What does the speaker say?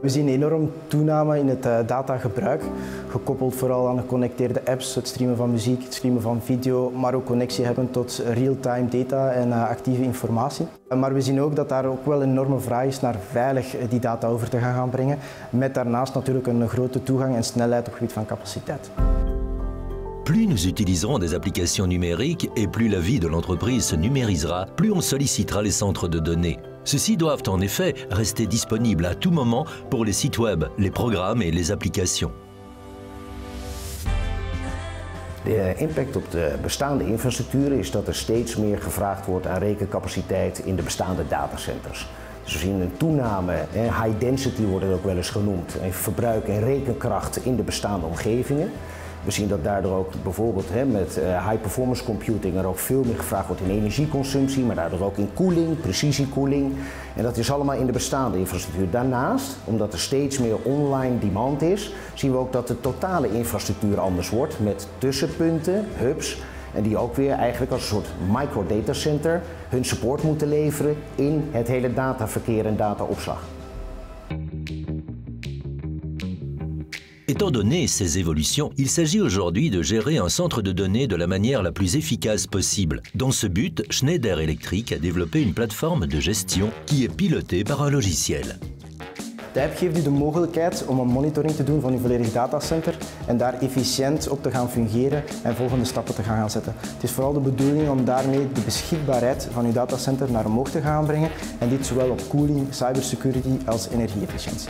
We zien enorm toename in het uh, datagebruik, gekoppeld vooral aan geconnecteerde apps, het streamen van muziek, het streamen van video, maar ook connectie hebben tot real-time data en uh, actieve informatie. Maar we zien ook dat daar ook wel een enorme vraag is naar veilig die data over te gaan, gaan brengen, met daarnaast natuurlijk een grote toegang en snelheid op gebied van capaciteit. Plus nous utiliserons des applications numériques et plus la vie de l'entreprise se numérisera, plus on sollicitera les centres de données. Ceux-ci doivent en effet rester disponibles à tout moment pour les sites web, les programmes et les applications. De impact op de bestaande infrastructuur is dat er steeds meer gevraagd wordt aan rekencapaciteit in de bestaande datacenters. Dus we zien een toename, high density wordt het ook wel eens genoemd, verbruik en rekenkracht in de bestaande omgevingen. We zien dat daardoor ook bijvoorbeeld hè, met uh, high performance computing er ook veel meer gevraagd wordt in energieconsumptie, maar daardoor ook in koeling, precisiekoeling. En dat is allemaal in de bestaande infrastructuur. Daarnaast, omdat er steeds meer online demand is, zien we ook dat de totale infrastructuur anders wordt met tussenpunten, hubs. En die ook weer eigenlijk als een soort micro datacenter hun support moeten leveren in het hele dataverkeer en dataopslag. Étant donné ces évolutions, il s'agit aujourd'hui de gérer un centre de données de la manière la plus efficace possible. Dans ce but, Schneider Electric a développé une plateforme de gestion qui est pilotée par un logiciel. De geeft u de mogelijkheid om een monitoring te doen van uw volledig datacenter en daar efficiënt op te gaan fungeren en volgende stappen te gaan zetten. Het is vooral de bedoeling om daarmee de beschikbaarheid van uw datacenter naar omhoog te gaan brengen en dit zowel op cooling, cybersecurity als energie-efficiëntie.